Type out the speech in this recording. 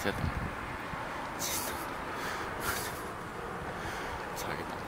세다. 진짜. 자겠다.